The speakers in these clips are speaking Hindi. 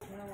पूना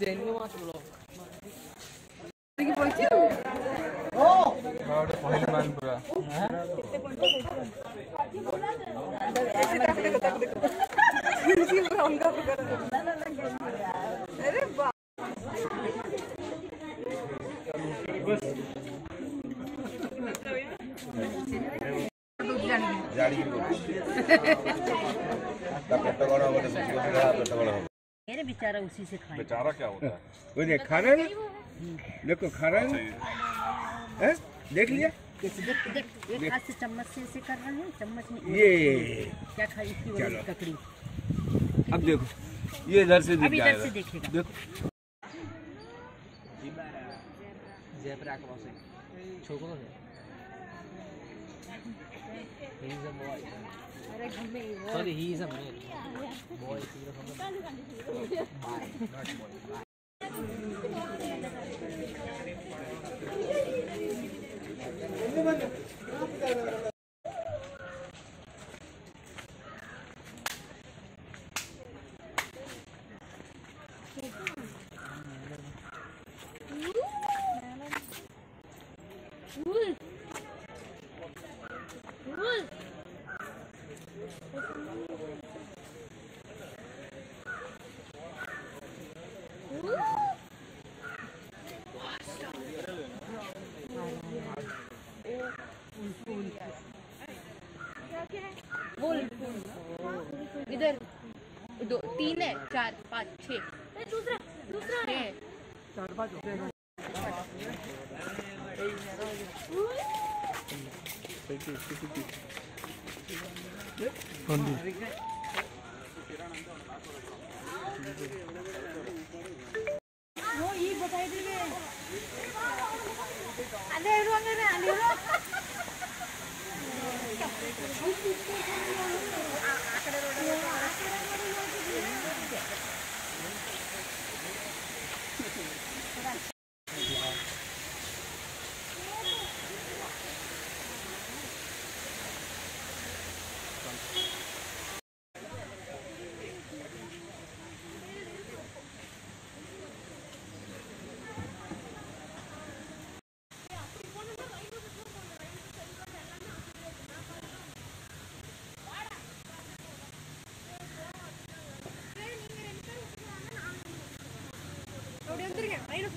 জেনুইন মাছগুলো ଜାଣିକି ପେଟ କଣ ହବ ପେଟ କଣ ହବ बेचारा उसी से खाए बेचारा क्या होता है? वो देख खाना है देखो खा है अच्छा, हैं? देख लिया? एक हाथ से चम्मच से ऐसे कर रहा है चम्मच में ये क्या खाई इसकी वजह ककड़ी। अब देखो ये इधर से दिख जाएगा। देखो। जेब्रा क्रॉसिंग छोकरो है। Sorry, he is a male. Boy, he is a male. Bye, not boy. Bye. Cool. Cool. इधर। दो तीन है चार पाँच छः। दूसरा दूसरा है। ਹਾਂਜੀ वो ये बताई थी मैं अंधेरों में अंधेरों आईना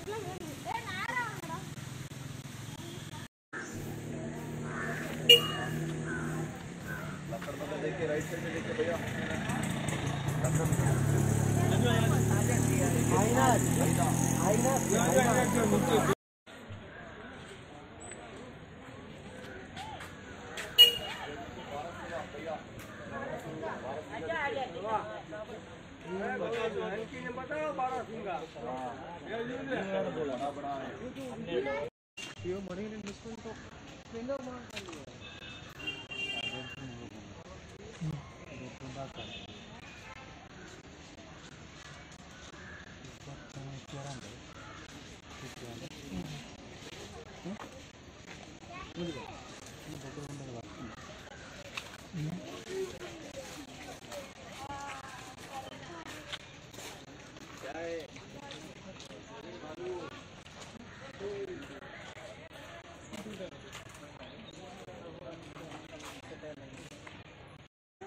आईना आईना Look at that.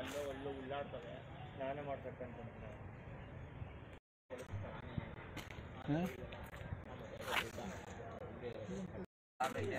ಅಲ್ಲೋ ಒಳ್ಳೆ ಉಳ್ಳಾಡ್ತವೆ ಸ್ನಾನ ಮಾಡ್ತಕ್ಕಂಥ ಆಮೇಲೆ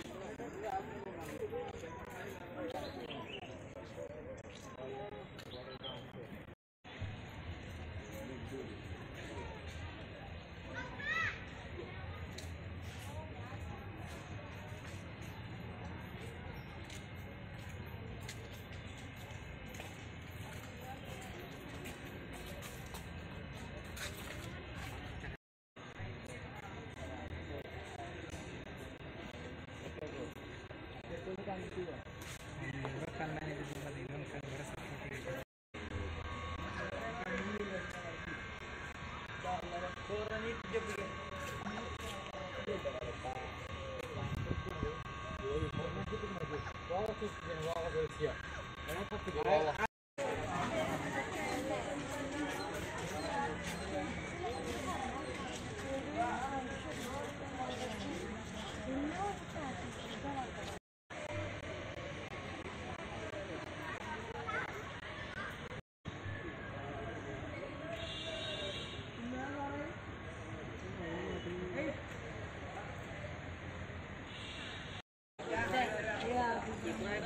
Thank you.